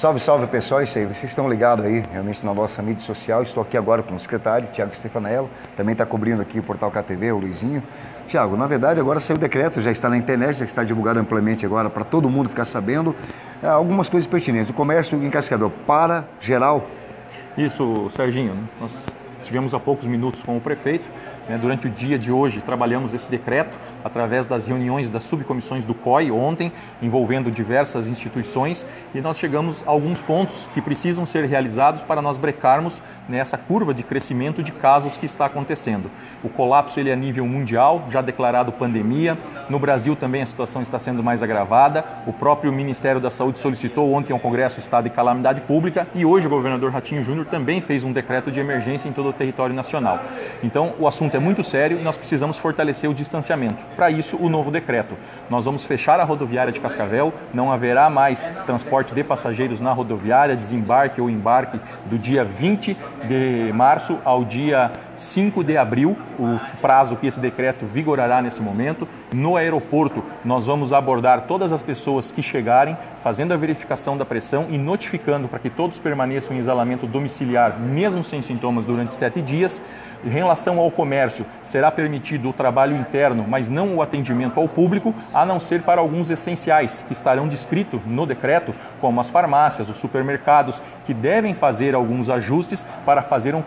Salve, salve pessoal, isso aí. Vocês estão ligados aí realmente na nossa mídia social. Estou aqui agora com o secretário, Tiago Stefanello, também está cobrindo aqui o Portal KTV, o Luizinho. Tiago, na verdade agora saiu o decreto, já está na internet, já está divulgado amplamente agora para todo mundo ficar sabendo. É, algumas coisas pertinentes. O comércio em Cascavel para geral. Isso, Serginho. Nós Tivemos há poucos minutos com o prefeito. Né, durante o dia de hoje, trabalhamos esse decreto através das reuniões das subcomissões do COI ontem, envolvendo diversas instituições, e nós chegamos a alguns pontos que precisam ser realizados para nós brecarmos nessa curva de crescimento de casos que está acontecendo. O colapso ele é a nível mundial, já declarado pandemia. No Brasil também a situação está sendo mais agravada. O próprio Ministério da Saúde solicitou ontem ao Congresso o estado de calamidade pública e hoje o governador Ratinho Júnior também fez um decreto de emergência em todo o território nacional. Então, o assunto é muito sério e nós precisamos fortalecer o distanciamento. Para isso, o novo decreto. Nós vamos fechar a rodoviária de Cascavel, não haverá mais transporte de passageiros na rodoviária, desembarque ou embarque do dia 20 de março ao dia 5 de abril, o prazo que esse decreto vigorará nesse momento. No aeroporto, nós vamos abordar todas as pessoas que chegarem, fazendo a verificação da pressão e notificando para que todos permaneçam em isolamento domiciliar, mesmo sem sintomas, durante sete dias. Em relação ao comércio, será permitido o trabalho interno, mas não o atendimento ao público, a não ser para alguns essenciais que estarão descritos no decreto, como as farmácias, os supermercados, que devem fazer alguns ajustes para fazer um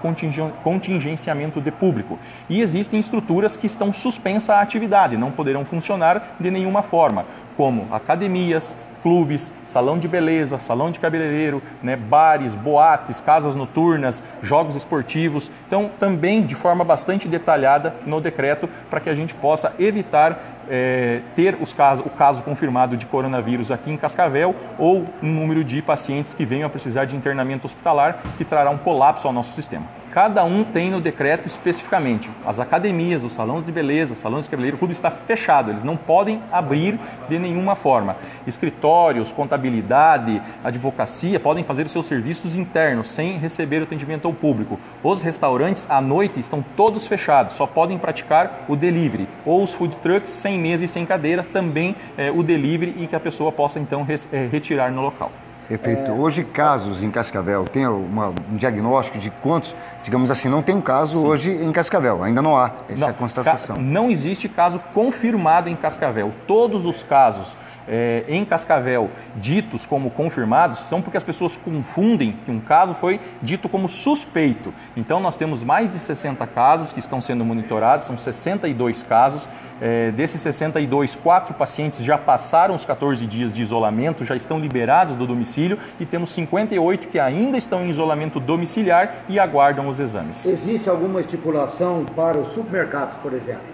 contingenciamento de público. E existem estruturas que estão suspensas à atividade, não poderão funcionar de nenhuma forma, como academias, clubes, salão de beleza, salão de cabeleireiro, né, bares, boates, casas noturnas, jogos esportivos. Então, também de forma bastante detalhada no decreto para que a gente possa evitar é, ter os casos, o caso confirmado de coronavírus aqui em Cascavel ou um número de pacientes que venham a precisar de internamento hospitalar que trará um colapso ao nosso sistema cada um tem no decreto especificamente. As academias, os salões de beleza, salões de cabeleireiro, tudo está fechado, eles não podem abrir de nenhuma forma. Escritórios, contabilidade, advocacia podem fazer os seus serviços internos sem receber atendimento ao público. Os restaurantes à noite estão todos fechados, só podem praticar o delivery. Ou os food trucks sem mesa e sem cadeira, também é, o delivery e que a pessoa possa então res, é, retirar no local. Perfeito. É... Hoje, casos em Cascavel, tem uma, um diagnóstico de quantos, digamos assim, não tem um caso Sim. hoje em Cascavel, ainda não há essa não, constatação. Não existe caso confirmado em Cascavel. Todos os casos é, em Cascavel ditos como confirmados são porque as pessoas confundem que um caso foi dito como suspeito. Então, nós temos mais de 60 casos que estão sendo monitorados, são 62 casos. É, desses 62, quatro pacientes já passaram os 14 dias de isolamento, já estão liberados do domicílio e temos 58 que ainda estão em isolamento domiciliar e aguardam os exames. Existe alguma estipulação para os supermercados, por exemplo?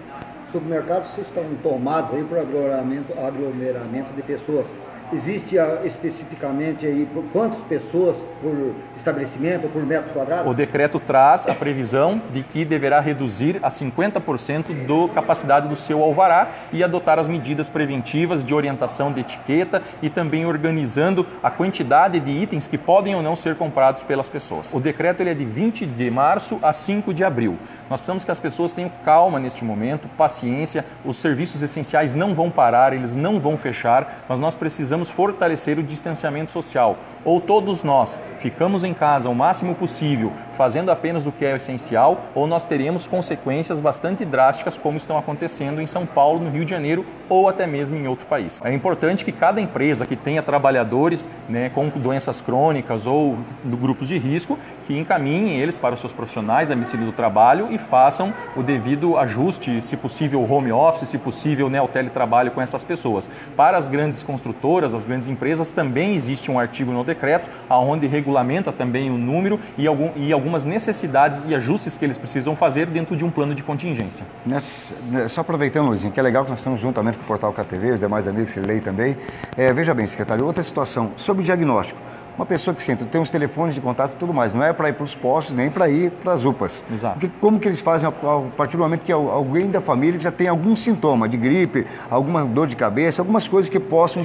supermercados estão tomados aí por aglomeramento, aglomeramento de pessoas. Existe ah, especificamente aí quantas pessoas por estabelecimento, por metros quadrados? O decreto traz a previsão de que deverá reduzir a 50% da capacidade do seu alvará e adotar as medidas preventivas de orientação de etiqueta e também organizando a quantidade de itens que podem ou não ser comprados pelas pessoas. O decreto ele é de 20 de março a 5 de abril. Nós precisamos que as pessoas tenham calma neste momento, paciência, os serviços essenciais não vão parar, eles não vão fechar, mas nós precisamos precisamos fortalecer o distanciamento social. Ou todos nós ficamos em casa o máximo possível, fazendo apenas o que é essencial, ou nós teremos consequências bastante drásticas, como estão acontecendo em São Paulo, no Rio de Janeiro ou até mesmo em outro país. É importante que cada empresa que tenha trabalhadores né, com doenças crônicas ou grupos de risco, que encaminhem eles para os seus profissionais da medicina do trabalho e façam o devido ajuste, se possível home office, se possível né, o teletrabalho com essas pessoas. Para as grandes construtoras, as grandes empresas, também existe um artigo no decreto, onde regulamenta também o número e, algum, e algumas necessidades e ajustes que eles precisam fazer dentro de um plano de contingência. Nessa, né, só aproveitando, Luizinho, que é legal que nós estamos juntamente com o Portal KTV, os demais amigos que leem também. É, veja bem, secretário, outra situação, sobre o diagnóstico uma pessoa que senta, tem os telefones de contato e tudo mais, não é para ir para os postos nem para ir para as UPAs. Exato. Porque como que eles fazem a partir do momento que alguém da família já tem algum sintoma de gripe, alguma dor de cabeça, algumas coisas que possam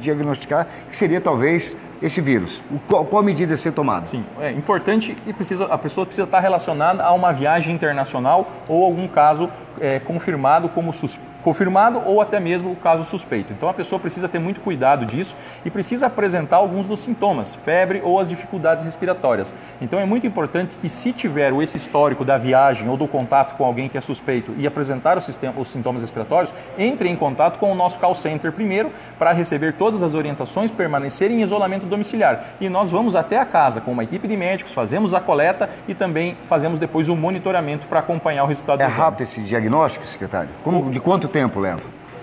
diagnosticar que seria talvez esse vírus? Qual, qual medida a ser tomada? Sim, é importante que precisa, a pessoa precisa estar relacionada a uma viagem internacional ou algum caso é, confirmado como suspeito confirmado ou até mesmo o caso suspeito. Então a pessoa precisa ter muito cuidado disso e precisa apresentar alguns dos sintomas, febre ou as dificuldades respiratórias. Então é muito importante que se tiver esse histórico da viagem ou do contato com alguém que é suspeito e apresentar os, os sintomas respiratórios, entre em contato com o nosso call center primeiro para receber todas as orientações, permanecer em isolamento domiciliar. E nós vamos até a casa com uma equipe de médicos, fazemos a coleta e também fazemos depois o monitoramento para acompanhar o resultado é do exame. É rápido esse diagnóstico, secretário? Como, de quanto tempo leva?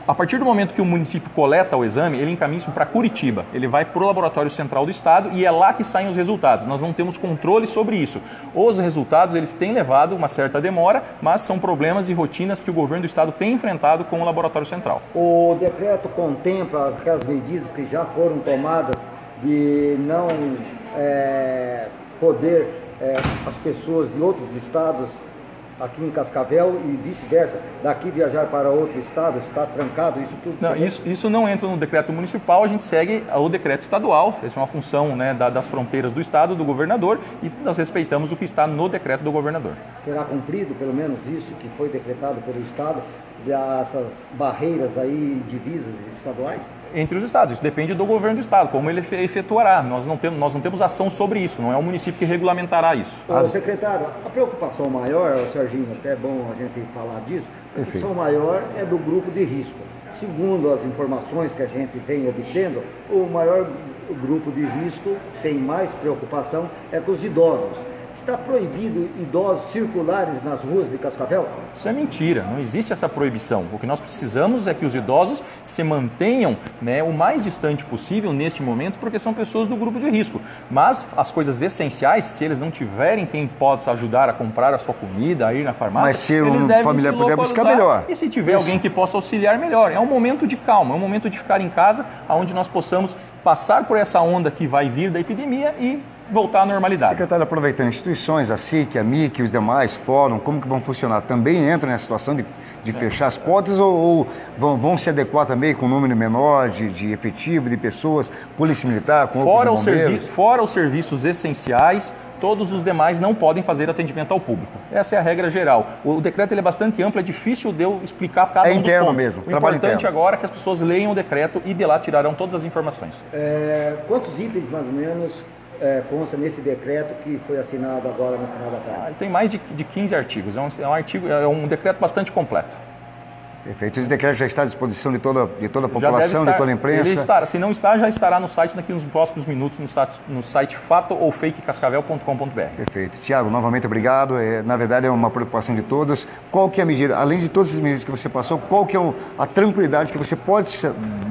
A partir do momento que o município coleta o exame, ele encaminha isso para Curitiba. Ele vai para o Laboratório Central do Estado e é lá que saem os resultados. Nós não temos controle sobre isso. Os resultados, eles têm levado uma certa demora, mas são problemas e rotinas que o governo do Estado tem enfrentado com o Laboratório Central. O decreto contempla aquelas medidas que já foram tomadas de não é, poder é, as pessoas de outros estados aqui em Cascavel e vice-versa, daqui viajar para outro estado, está trancado isso tudo? Não, isso, isso não entra no decreto municipal, a gente segue o decreto estadual, essa é uma função né, da, das fronteiras do estado, do governador, e nós respeitamos o que está no decreto do governador. Será cumprido pelo menos isso que foi decretado pelo estado, dessas barreiras aí, divisas estaduais? Entre os estados. Isso depende do governo do estado, como ele efetuará. Nós não temos, nós não temos ação sobre isso, não é o município que regulamentará isso. Ô, As... Secretário, a preocupação maior, Serginho, até é bom a gente falar disso, a preocupação maior é do grupo de risco. Segundo as informações que a gente vem obtendo, o maior grupo de risco tem mais preocupação é com os idosos. Está proibido idosos circulares nas ruas de Cascavel? Isso é mentira, não existe essa proibição. O que nós precisamos é que os idosos se mantenham né, o mais distante possível neste momento, porque são pessoas do grupo de risco. Mas as coisas essenciais, se eles não tiverem quem possa ajudar a comprar a sua comida, a ir na farmácia, Mas se eles um devem familiar se puder buscar melhor. E se tiver Isso. alguém que possa auxiliar, melhor. É um momento de calma, é um momento de ficar em casa, onde nós possamos passar por essa onda que vai vir da epidemia e voltar à normalidade. Secretário, aproveitando, instituições, a SIC, a MIC, os demais, fórum, como que vão funcionar? Também entram nessa situação de, de fechar as portas ou, ou vão, vão, se adequar também com um número menor de, de efetivo, de pessoas, polícia militar, com fora, os servi fora os serviços essenciais, todos os demais não podem fazer atendimento ao público. Essa é a regra geral. O decreto ele é bastante amplo, é difícil de eu explicar cada é um dos pontos. mesmo, o importante interno. agora é que as pessoas leiam o decreto e de lá tirarão todas as informações. É, quantos itens, mais ou menos, é, consta nesse decreto que foi assinado agora no final da tarde? Ah, ele tem mais de, de 15 artigos, é um, é um, artigo, é um decreto bastante completo. Perfeito. Esse decreto já está à disposição de toda, de toda a população, estar, de toda a imprensa? Ele estará. Se não está, já estará no site daqui nos próximos minutos no site, no site fatoofakecascavel.com.br. Perfeito. Tiago, novamente obrigado. É, na verdade, é uma preocupação de todos. Qual que é a medida, além de todas as medidas que você passou, qual que é a tranquilidade que você pode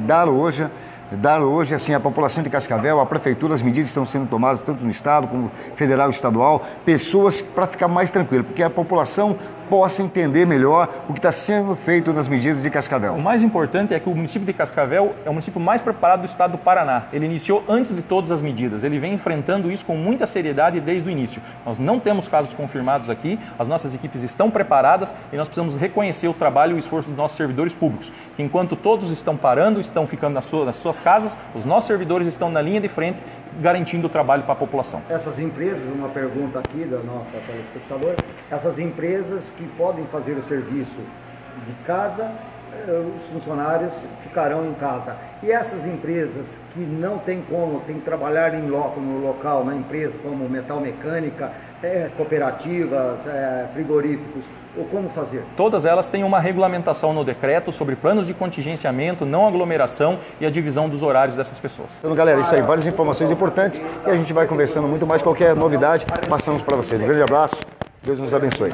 dar hoje dar hoje assim a população de Cascavel, a prefeitura, as medidas estão sendo tomadas tanto no estado como federal e estadual, pessoas para ficar mais tranquilo, porque a população possa entender melhor o que está sendo feito nas medidas de Cascavel. O mais importante é que o município de Cascavel é o município mais preparado do estado do Paraná. Ele iniciou antes de todas as medidas. Ele vem enfrentando isso com muita seriedade desde o início. Nós não temos casos confirmados aqui, as nossas equipes estão preparadas e nós precisamos reconhecer o trabalho e o esforço dos nossos servidores públicos, que enquanto todos estão parando, estão ficando nas suas, nas suas casas, os nossos servidores estão na linha de frente garantindo o trabalho para a população. Essas empresas, uma pergunta aqui da nossa telespectadora, essas empresas que podem fazer o serviço de casa, eh, os funcionários ficarão em casa. E essas empresas que não têm como, têm que trabalhar em loco, no local, na empresa, como metal mecânica, é, cooperativas, é, frigoríficos, ou como fazer? Todas elas têm uma regulamentação no decreto sobre planos de contingenciamento, não aglomeração e a divisão dos horários dessas pessoas. Então, galera, isso aí, várias informações importantes e a gente vai conversando muito mais. Qualquer novidade, passamos para vocês. Um grande abraço, Deus nos abençoe.